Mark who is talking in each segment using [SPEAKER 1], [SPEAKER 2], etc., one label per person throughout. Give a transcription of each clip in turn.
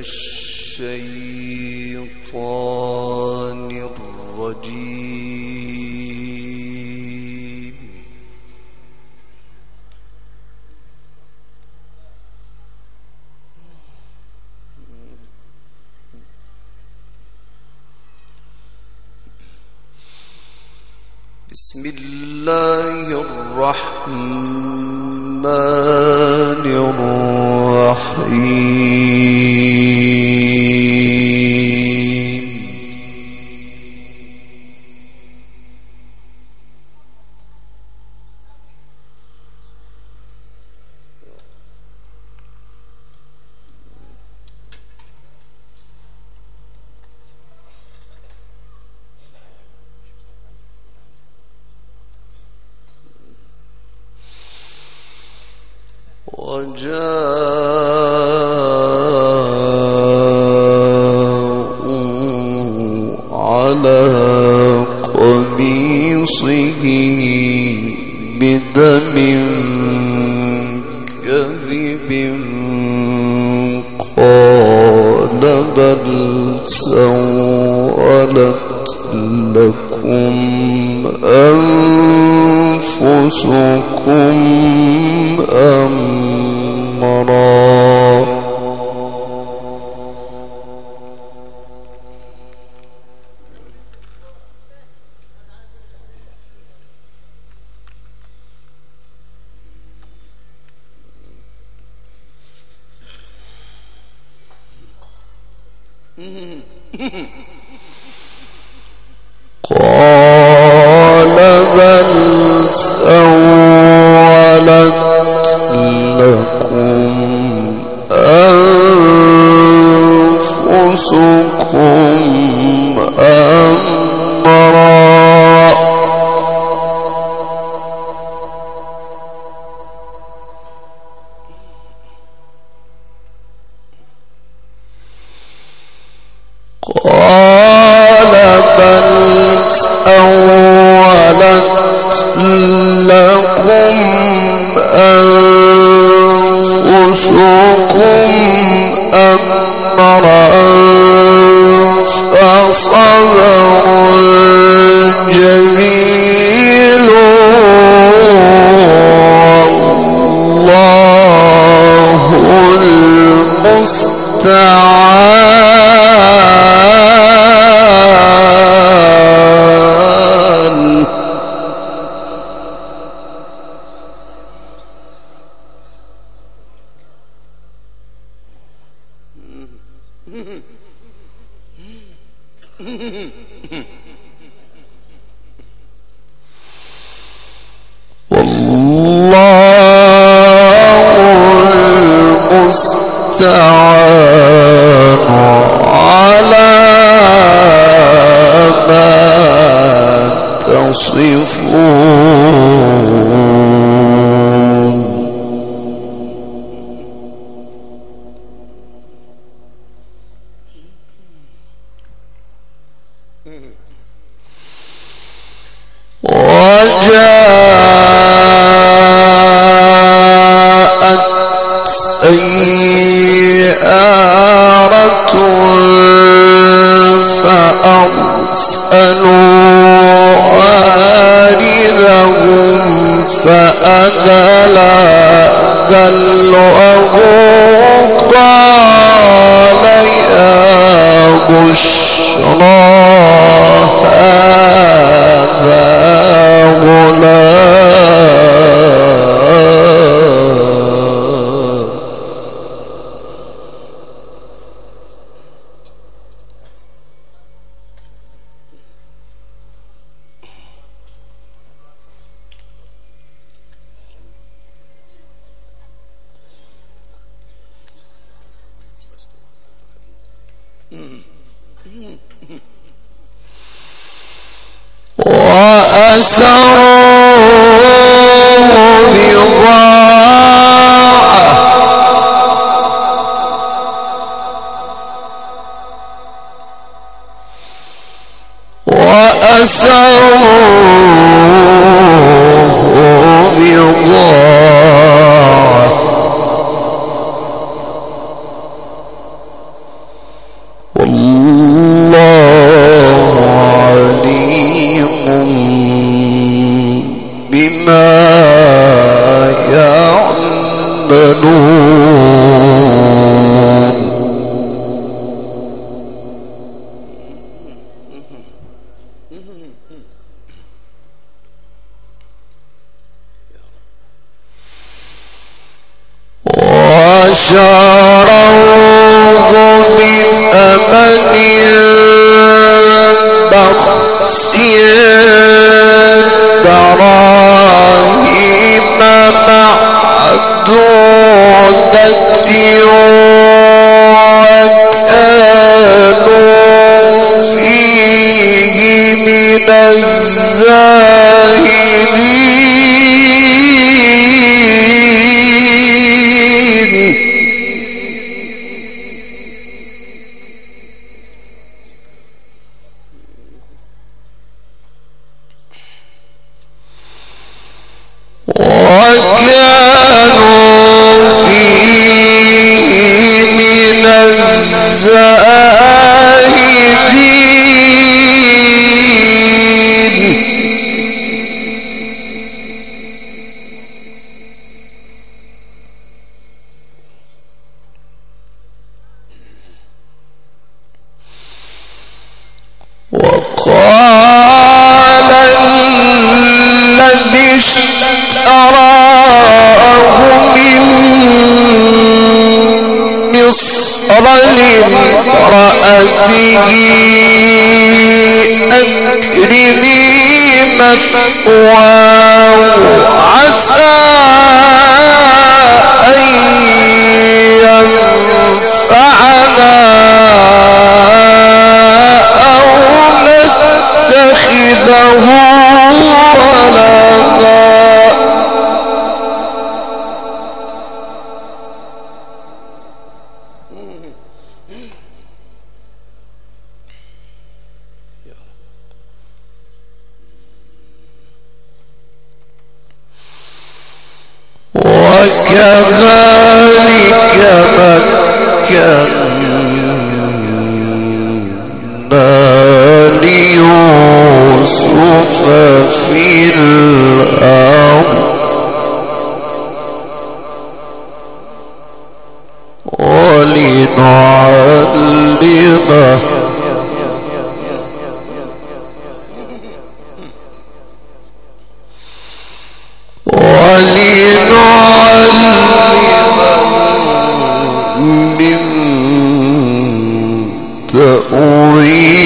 [SPEAKER 1] الشيطان الرجيم. وجاء الله Mm-hmm. جل أبوه قال يا بشرى هذا غلام. تأويل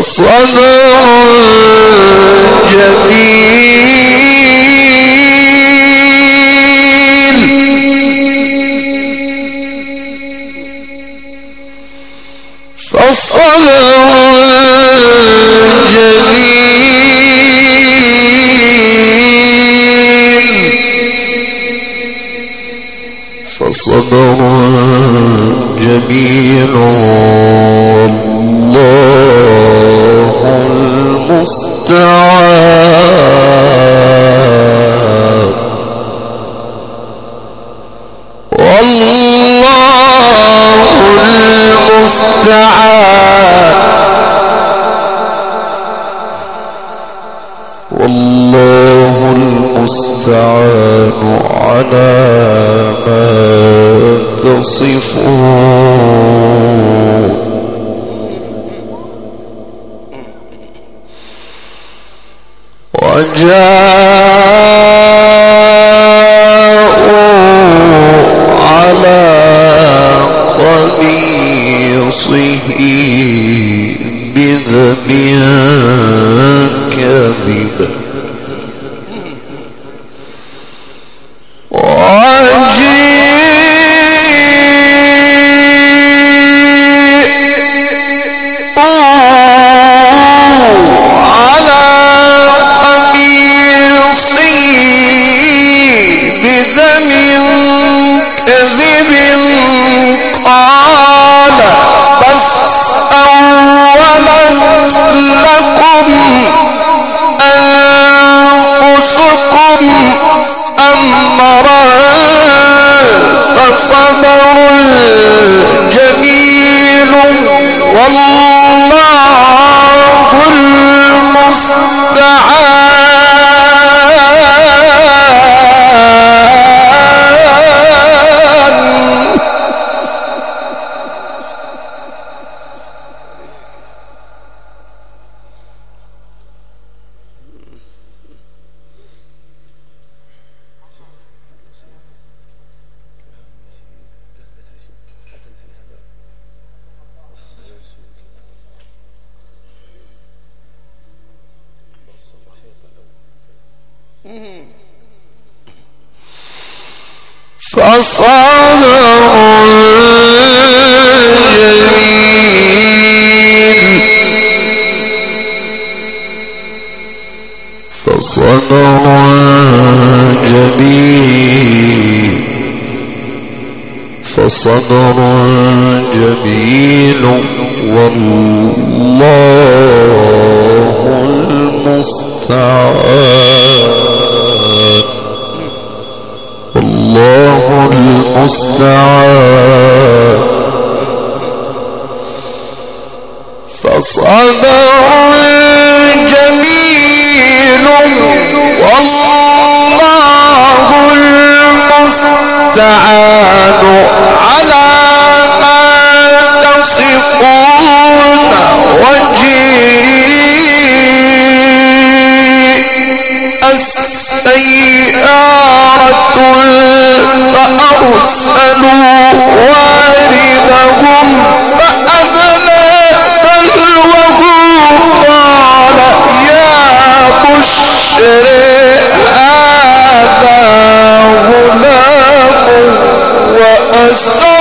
[SPEAKER 1] فصبر تصفون وجاءوا على قميصه. فصبر جميل والله المستعان. والله المستعان. فصبر فأرسلوا واردهم فأدلى دلوه قال يا بشر هذا غلام وأسر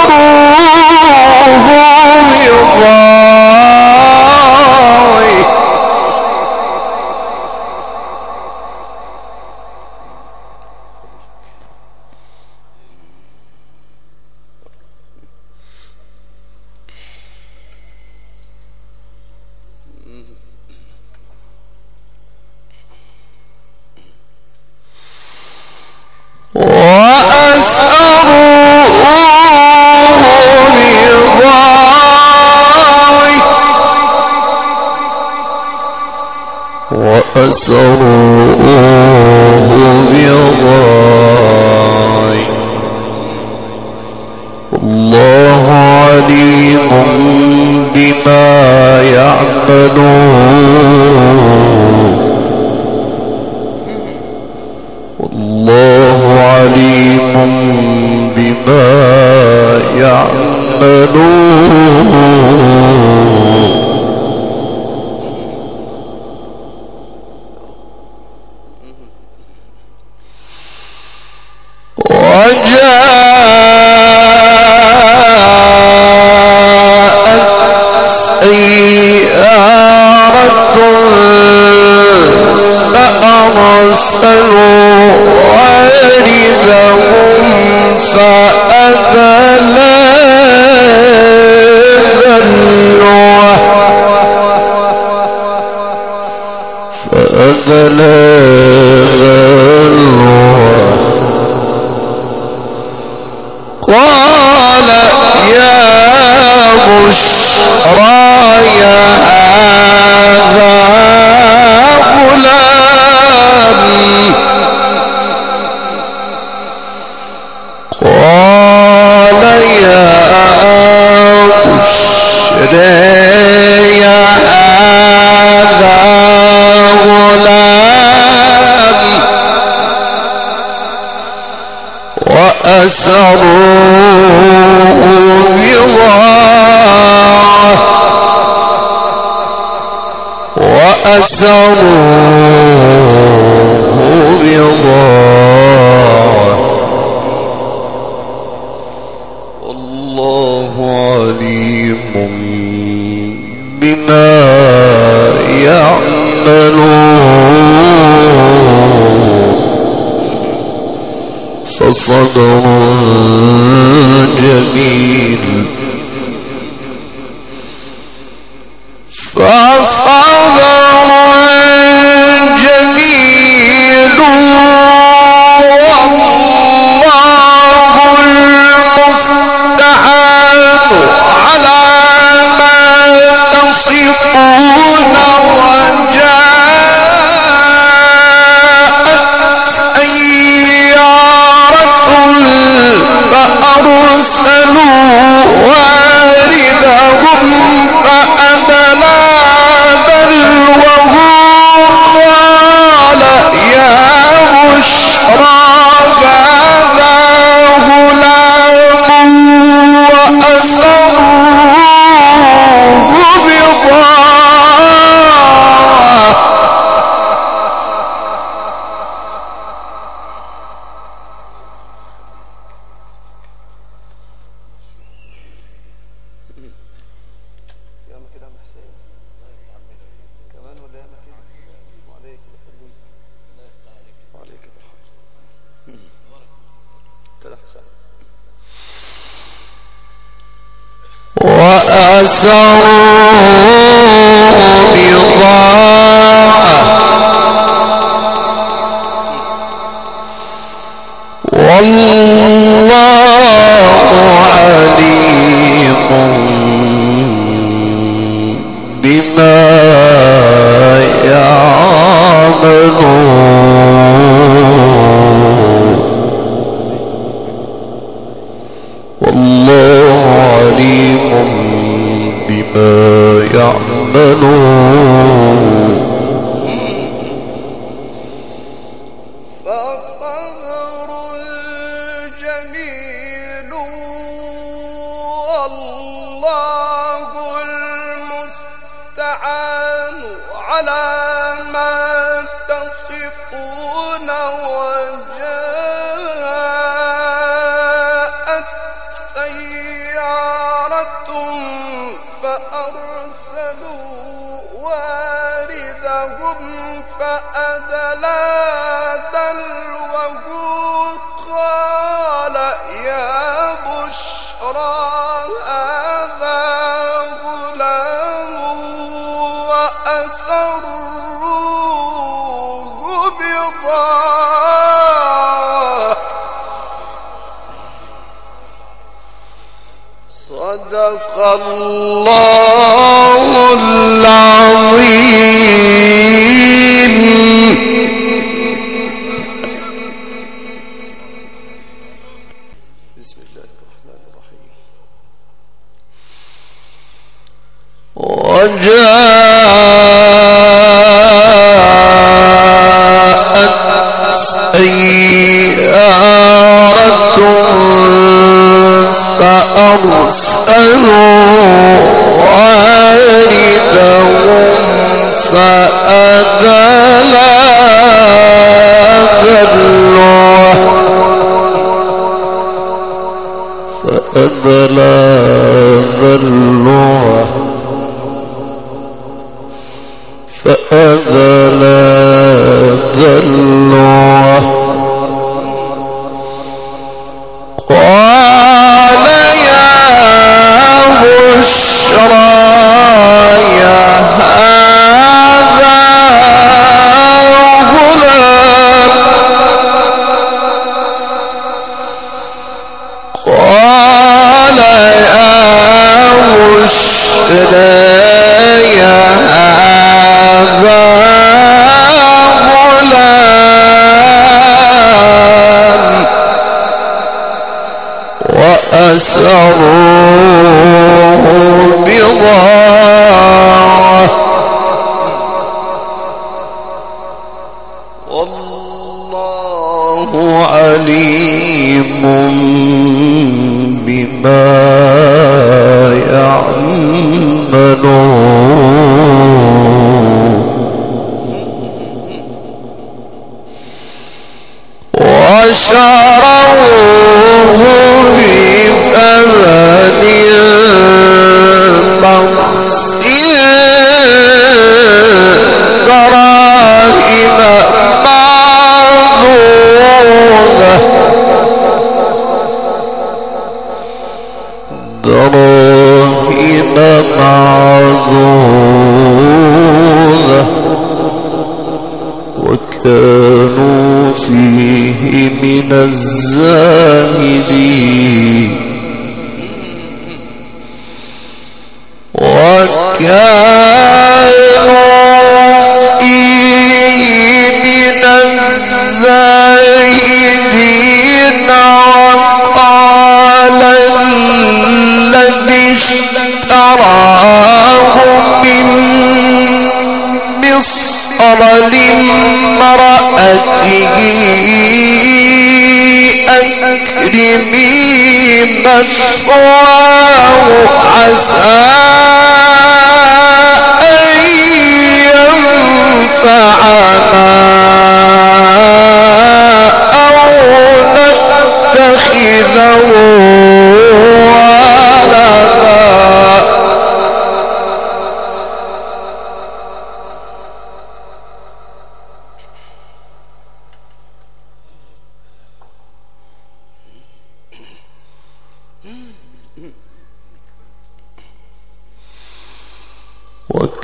[SPEAKER 1] يعملون اشتروه بضاعة والله عليم بما يعملون. فصدر جميل. وأسروا
[SPEAKER 2] سيارة فأرسلوا واردهم فأدلى دلوه الله العظيم.
[SPEAKER 1] أرسلوا واردهم فأذلى ذله فأذل فأسروه وكانوا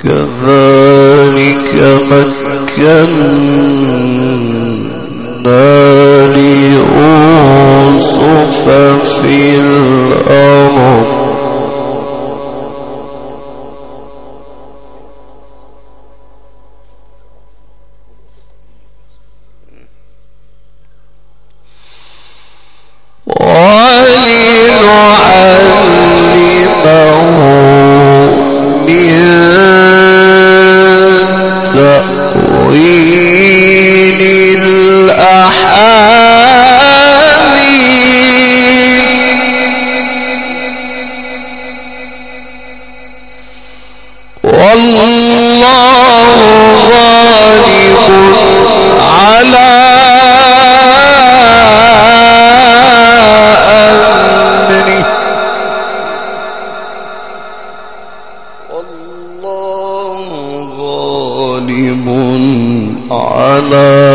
[SPEAKER 1] وكذلك مكنا على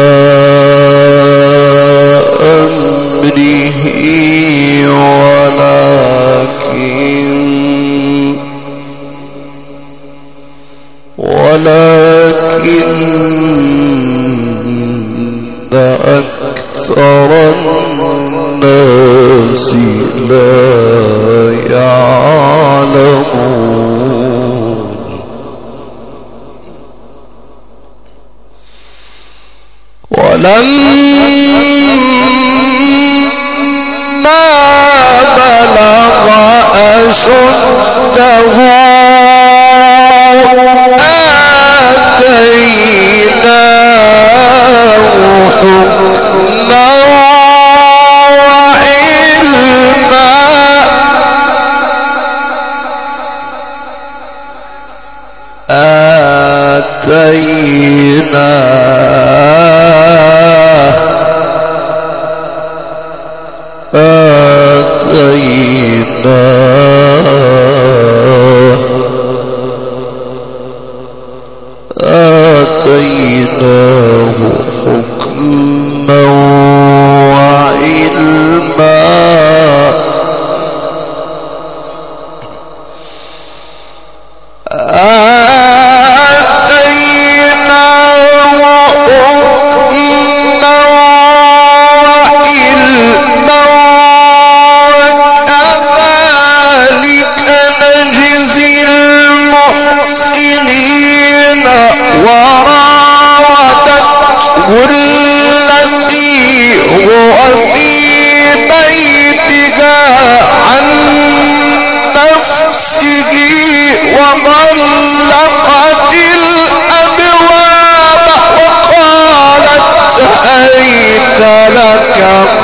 [SPEAKER 1] لك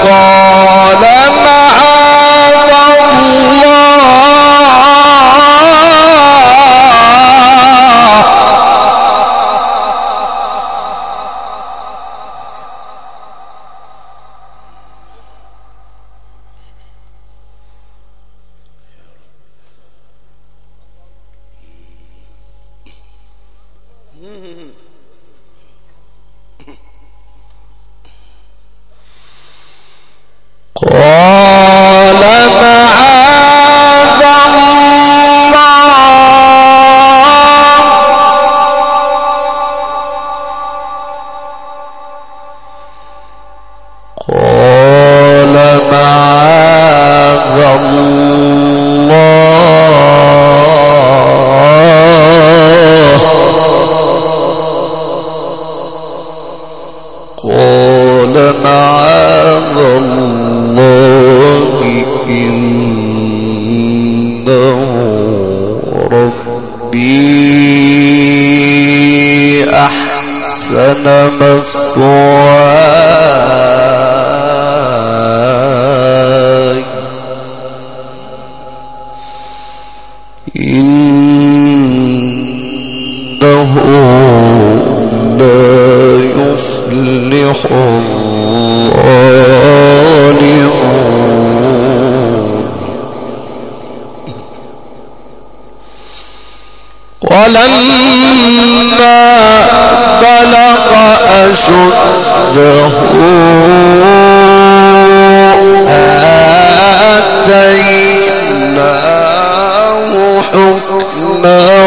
[SPEAKER 1] no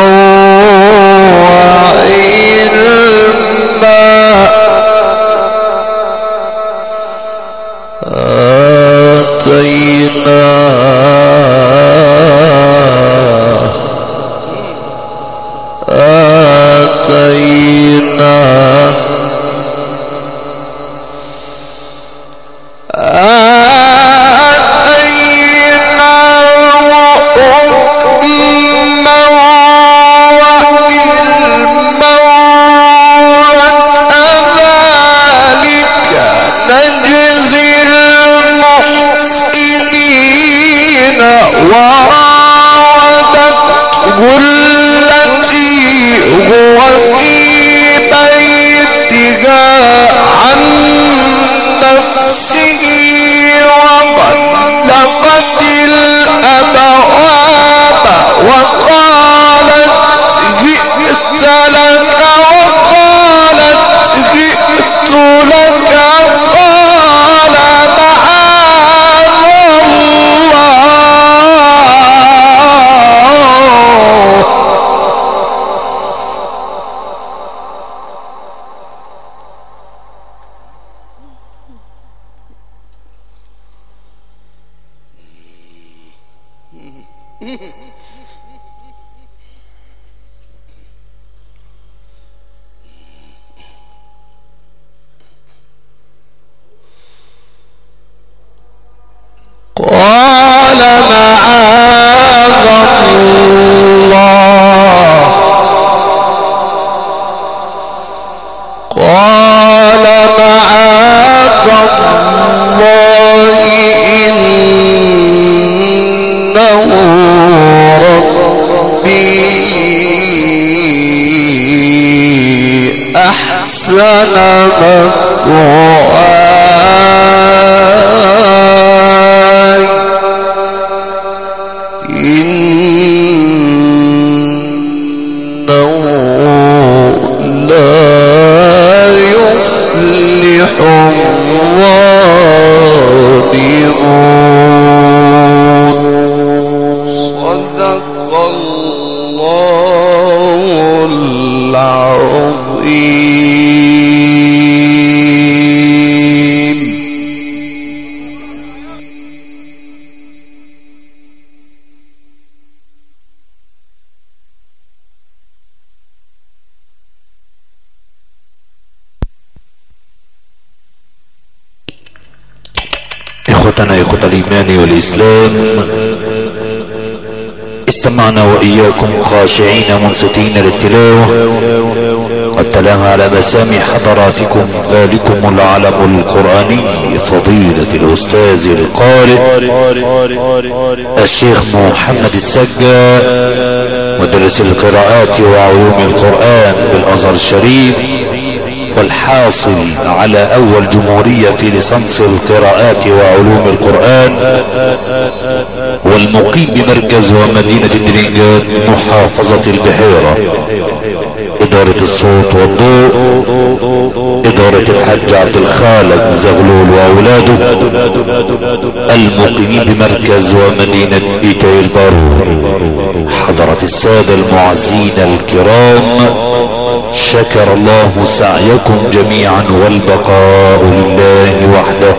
[SPEAKER 1] أحسن مثواي
[SPEAKER 3] وإياكم خاشعين منصتين للتلاوة. قد تلاها على مسامع حضراتكم. ذلكم العلم القرآني فضيلة الأستاذ القارئ الشيخ محمد السجا مدرس القراءات وعلوم القرآن بالأزهر الشريف. والحاصل على أول جمهورية في ليسانس القراءات وعلوم القرآن والمقيم بمركز ومدينة الدرنجات محافظة البحيرة. إدارة الصوت والضوء إدارة الحاج عبد الخالق زغلول وأولاده المقيمين بمركز ومدينة إيتاي البارود حضرة السادة المعزين الكرام شكر الله سعيكم جميعا والبقاء لله وحده.